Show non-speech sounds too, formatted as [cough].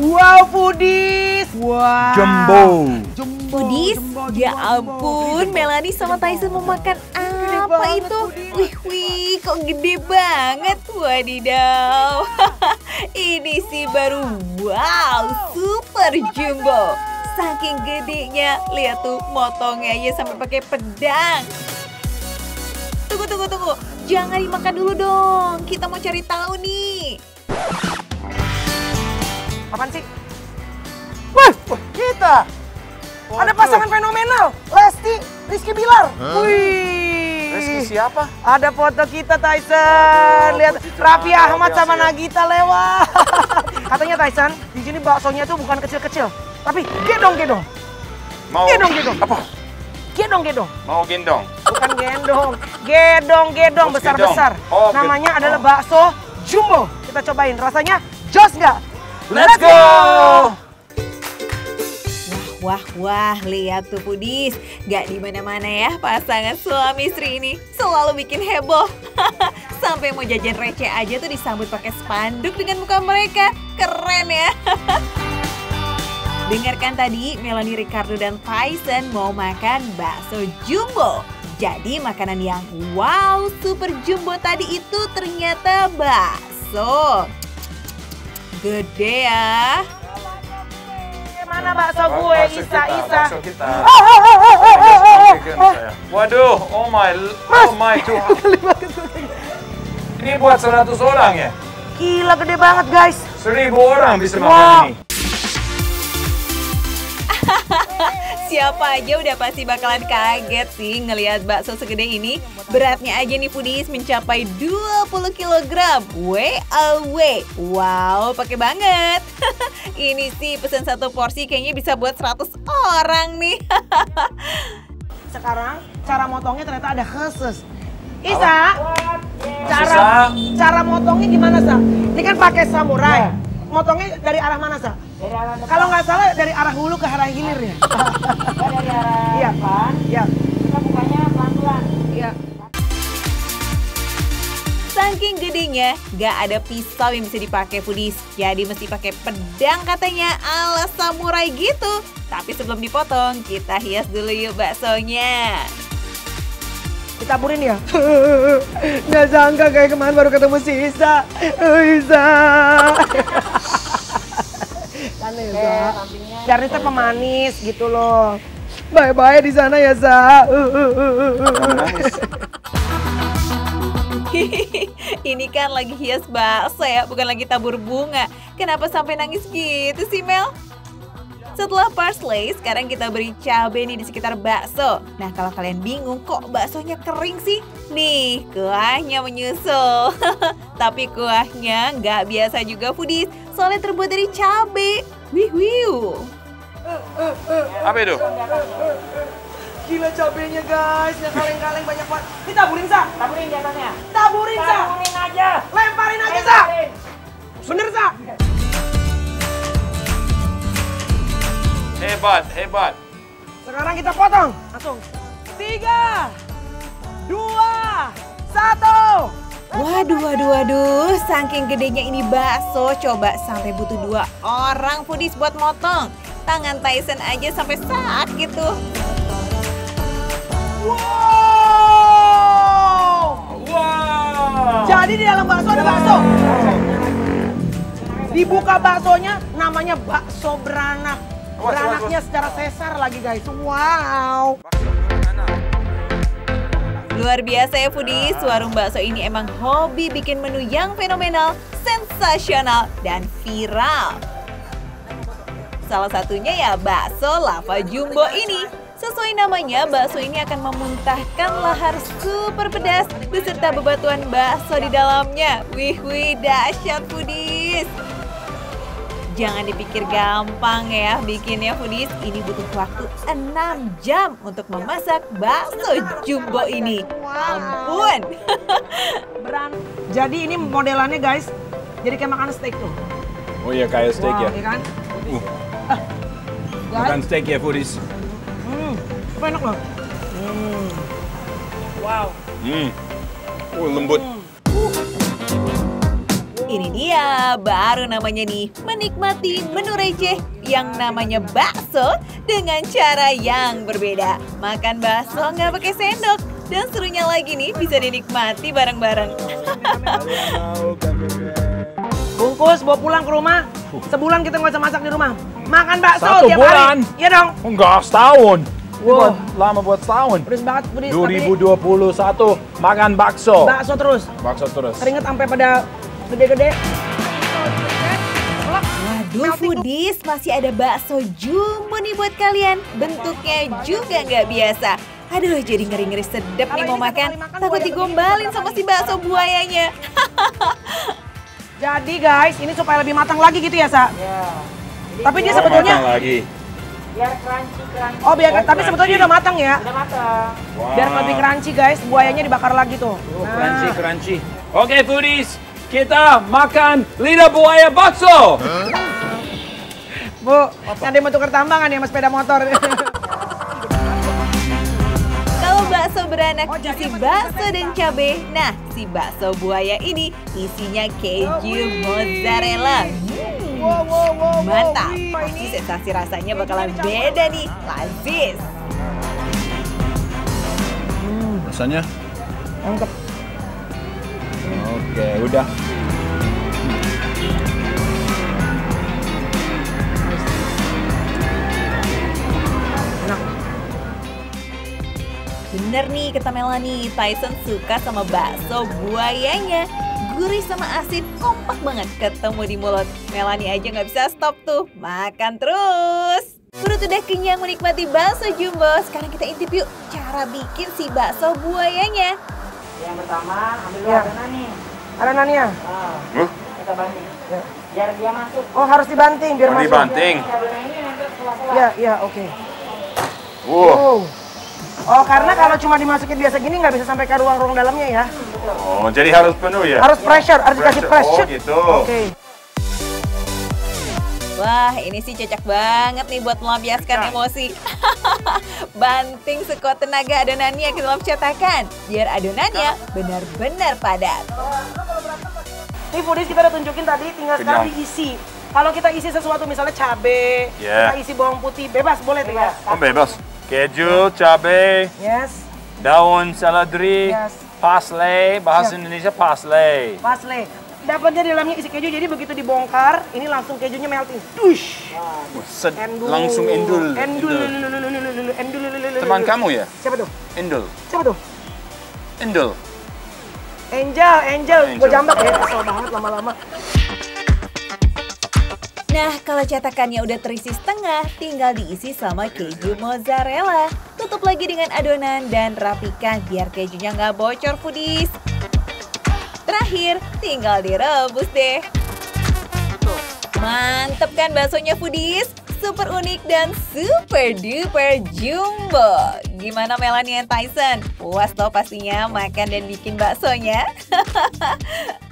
Wow, Pudis. Wow. Jumbo. Jumbo. Pudis, jumbo, ya ampun, jumbo. Melanie sama Tyson mau makan apa banget, itu? Pudis. Wih, wih, kok gede banget, wadidaw. [laughs] Ini sih baru wow, super jumbo. Saking gedenya, lihat tuh motongnya aja sampai pakai pedang. Tunggu, tunggu, tunggu. Jangan dimakan dulu dong. Kita mau cari tahu nih. Apaan sih? Wah, kita. Ada pasangan fenomenal. Lesti, Rizky Bilar. Wih. Rizky siapa? Ada foto kita Tyson. Lihat foto Raffi luar Ahmad sama ya. Nagita lewat. [laughs] Katanya Tyson, di sini baksonya tuh bukan kecil-kecil, tapi gedong-gedong. Mau Gedong, gedong. Apa? Gedong-gedong. Mau gendong. Bukan gendong, gedong-gedong besar-besar. Oh, Namanya adalah bakso jumbo. Kita cobain, rasanya jos nggak? Let's go. Wah, wah, lihat tuh Pudis. Gak di mana-mana ya pasangan suami istri ini. Selalu bikin heboh. [laughs] Sampai mau jajan receh aja tuh disambut pakai spanduk dengan muka mereka. Keren ya. [laughs] Dengarkan tadi Melanie Ricardo dan Tyson mau makan bakso jumbo. Jadi makanan yang wow super jumbo tadi itu ternyata bakso. Gede ya. Mana bakso gue, Bakso Isa, kita, Isa? bakso kita. Waduh, oh my, oh my [laughs] Tuhan. Ini buat 100 orang ya? Gila gede banget guys. 1000 orang bisa makan Wow. ini. [laughs] Siapa aja udah pasti bakalan kaget sih ngelihat bakso segede ini. Beratnya aja nih Pudis mencapai 20 kg. WAW. Wow, pakai banget. [laughs] ini sih pesan satu porsi kayaknya bisa buat 100 orang nih. [laughs] Sekarang cara motongnya ternyata ada khusus. Isa, cara Isa. cara motongnya gimana sa? Ini kan pakai samurai. Motongnya dari arah mana sa? Kalau nggak salah dari arah hulu ke arah hilir ya. [laughs] dari arah Iya. depan, Iya. kita bukanya pelan-pelan. Iya. Saking gedenya, gak ada pisau yang bisa dipakai Pudis. Jadi mesti pakai pedang katanya ala samurai gitu. Tapi sebelum dipotong, kita hias dulu yuk baksonya. Ditaburin ya. [laughs] Nggak sangka kayak kemarin baru ketemu si Isa. Oh, Isa. [laughs] kan ya, Sa? Biar Isa pemanis gitu loh. Bye-bye di sana ya, Sa. [laughs] Ini kan lagi hias bakso ya, bukan lagi tabur bunga. Kenapa sampai nangis gitu sih Mel? Setelah parsley, sekarang kita beri cabai nih di sekitar bakso. Nah kalau kalian bingung kok baksonya kering sih? Nih, kuahnya menyusul. [laughs] Tapi kuahnya nggak biasa juga foodies, soalnya terbuat dari cabai. Wih, wih. Apa itu? Gila cabenya guys, yang kaleng-kaleng banyak banget. Ditaburin, Sa. Taburin di atasnya. Hebat, hebat. Sekarang kita potong. Langsung. Tiga, dua, satu. Waduh, waduh, waduh, saking gedenya ini bakso, coba sampai butuh dua orang foodies buat motong. Tangan Tyson aja sampai sakit tuh. Wow. Wow. Jadi di dalam bakso ada bakso. Dibuka baksonya namanya bakso beranak. Beranaknya secara sesar lagi guys. Wow. Luar biasa ya foodies, warung bakso ini emang hobi bikin menu yang fenomenal, sensasional, dan viral. Salah satunya ya bakso lava jumbo ini. Sesuai namanya, bakso ini akan memuntahkan lahar super pedas beserta bebatuan bakso di dalamnya. Wih wih, dahsyat foodies. Jangan dipikir gampang ya bikinnya foodies. Ini butuh waktu 6 jam untuk memasak bakso jumbo ini. Ampun. [laughs] Beran. Jadi ini modelannya guys. Jadi kayak makan steak tuh. Oh iya kayak steak wow, ya. ya kan? Uh, [laughs] makan steak ya foodies. hmm, enak loh. Hmm. Wow. Hmm. Oh lembut. Ini dia, baru namanya nih, menikmati menu receh yang namanya bakso dengan cara yang berbeda. Makan bakso nggak pakai sendok. Dan serunya lagi nih, bisa dinikmati bareng-bareng. [laughs] Bungkus, bawa pulang ke rumah. Sebulan kita nggak usah masak di rumah. Makan bakso Satu tiap bulan? hari. Iya dong. Enggak, setahun. Wow. buat, lama buat setahun. Pedes banget, pedes. 2021 makan bakso. Bakso terus. Bakso terus. Keringet sampai pada gede-gede. Waduh foodies, masih ada bakso jumbo nih buat kalian. Bentuknya juga nggak biasa. Aduh, jadi ngeri-ngeri sedep nih mau makan. Takut digombalin sama si bakso buayanya. Jadi guys, ini supaya lebih matang lagi gitu ya, Sa? Ya. Tapi dia Oh, sebetulnya matang lagi. Biar crunchy crunchy. Oh, biar tapi sebetulnya udah matang ya. Udah matang. Biar lebih crunchy guys, buayanya dibakar lagi tuh. Oh, Nah. crunchy, crunchy. Oke, foodies. Kita makan lidah buaya bakso. Bu, yang mau tukar tambangan ya sama sepeda motor. Kalau bakso beranak Oh, isi bakso dan cabai, nah si bakso buaya ini isinya keju mozzarella. Hmm, wow, wow, wow, wow. mantap. Pasti ini sensasi rasanya bakalan beda nih. Lazis. Rasanya? Mantap. Oke, udah. Bener nih kata Melanie, Tyson suka sama bakso buayanya. Gurih sama asin kompak banget ketemu di mulut. Melanie aja nggak bisa stop tuh, makan terus. Perut udah kenyang menikmati bakso jumbo, sekarang kita intip yuk cara bikin si bakso buayanya. Yang pertama ambil Ya. adonan nih. Ada Nania. Huh? kita banting. Ya. Biar dia masuk. Oh, harus dibanting biar masuk. dibanting. Setelah Ya, ya, oke. Wow. Oh. Oh, karena kalau cuma dimasukin biasa gini nggak bisa sampai ke ruang-ruang dalamnya ya. Oh, jadi harus penuh ya? Harus pressure, harus dikasih Pressure. pressure. Oh, gitu. Oke. Wah, ini sih cocok banget nih buat melampiaskan emosi. [laughs] Banting sekuat tenaga adonannya ke dalam cetakan, biar adonannya benar-benar padat. Ini foodies kita udah tunjukin tadi, tinggal sekarang Kenyang. diisi. Kalau kita isi sesuatu misalnya cabe, Yeah. kita isi bawang putih, bebas boleh tuh ya. Oh, bebas. Keju, cabai, Yes, daun seledri, Yes. parsley, bahasa Siap. Indonesia parsley. parsley. Dapatnya di dalamnya isi keju, jadi begitu dibongkar, ini langsung kejunya melting. Dush. Set, Endul. langsung endul. Endul. Endul. Endul. Endul. Teman kamu ya? Siapa tuh? Endul. Siapa tuh? Endul. Angel, Angel. Gue jambak ya, kesel banget lama-lama. Nah, kalau cetakannya udah terisi setengah, tinggal diisi sama keju mozzarella. Tutup lagi dengan adonan dan rapikan biar kejunya nggak bocor foodies. Terakhir, tinggal direbus deh. Mantep kan baksonya foodies? Super unik dan super duper jumbo. Gimana Melanie and Tyson? Puas toh pastinya makan dan bikin baksonya? [laughs]